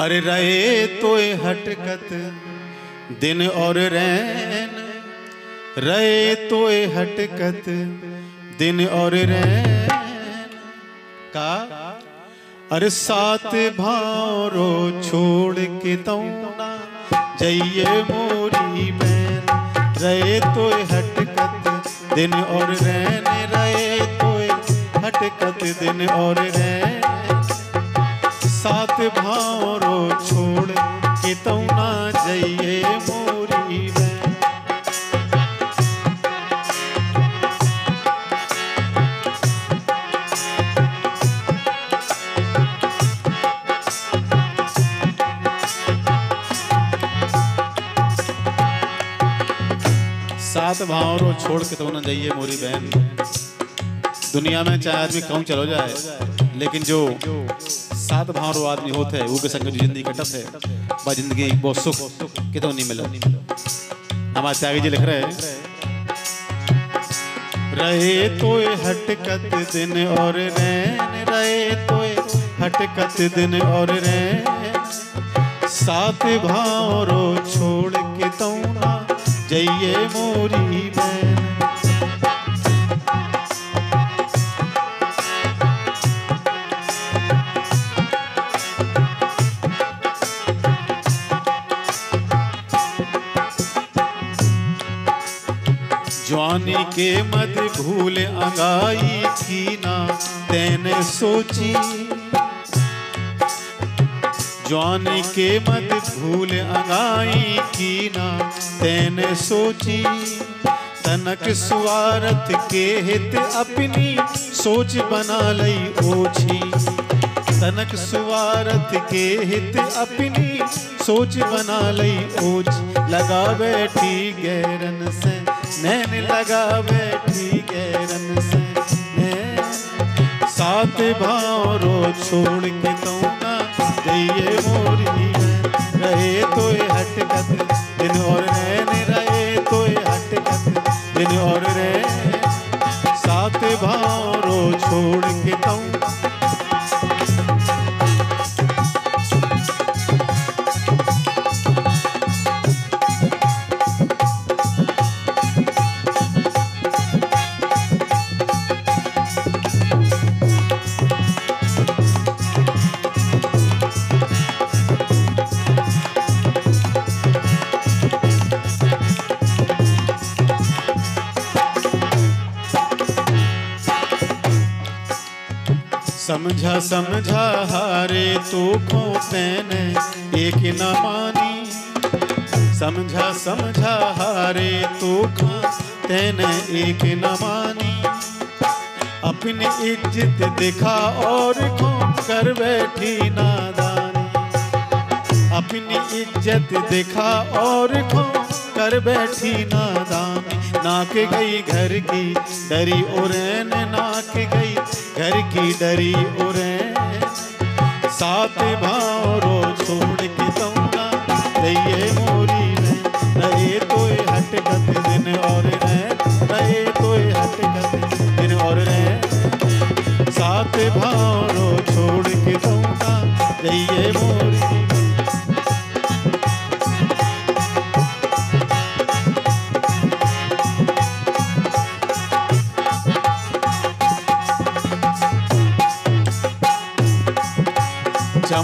अरे रहे तो हटकत, दिन और रैन। रहे तो हटकत, दिन और रैन। का? अरे सात भारो छोड़ के तौना जइए मोरी बैन रहे तो हटकत, दिन और रैन। रहे तो हटकत, दिन और रैन। मोरी बैन सात भावरों छोड़ के तो ना जाइए मोरी बहन। दुनिया में चाहे आदमी कहूँ चलो जाए, लेकिन जो सात भावरों आदमी होते हैं, वो के संग ज़िंदगी कटत है। वह ज़िंदगी एक बहुत सुख के तो नहीं मिला। हमारे त्यागी जी लिख रहे रहे तो हटकत दिन और रैन, रहे तो हटकत दिन और रैन। सात भावरो छोड़ के तौना जइए मोरी बैन जवानी के मत भूल अंगाई की ना। तैने सोची जवानी के मत भूल अंगाई की ना। तैने सोची, तनक स्वार्थ के हित अपनी सोच बना लई ओछी। तनक स्वार्थ के हित अपनी सोच बना लई ओछ। लगा बैठी गैरन से नैन लगा बैठी गैरन से। साथ भाव रो छोड़ के तौना समझा समझा, हारे तो खो तैने? एक न मानी। समझा समझा, हारे तो खो तैने? एक न मानी। अपनी इज़्ज़त दिखा और खो कर बैठी नादानी? अपनी इज़्ज़त दिखा और खो कर बैठी नादानी? नाक गई घर की, डरी और नाक गई। घर की डरी उरे साथ भाव रोज छोड़ के सौना रही मोरी।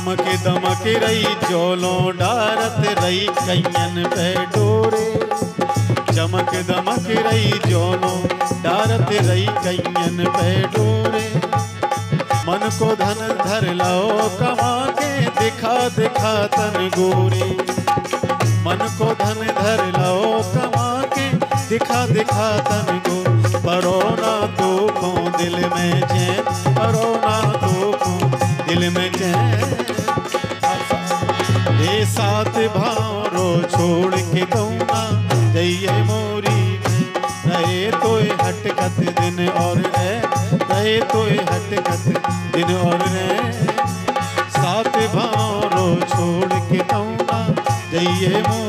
चमक दमक रही जोलों डारत रही कैयन पे डोरे। चमक दमक रही जोलों डारत रही कैयन पे डोरे। मन को धन धर लाओ कमा के दिखा दिखा तन गोरे। मन को धन धर लाओ कमा के दिखा दिखा तन गो परोना तो दिल में चैन ये सात भावरो छोड़ के कौना जइए मोरी में। रहे तो हटकत दिन और है। रहे तो हटकत दिन और रहे सात भावरो छोड़ के कौना कि जइए मोरी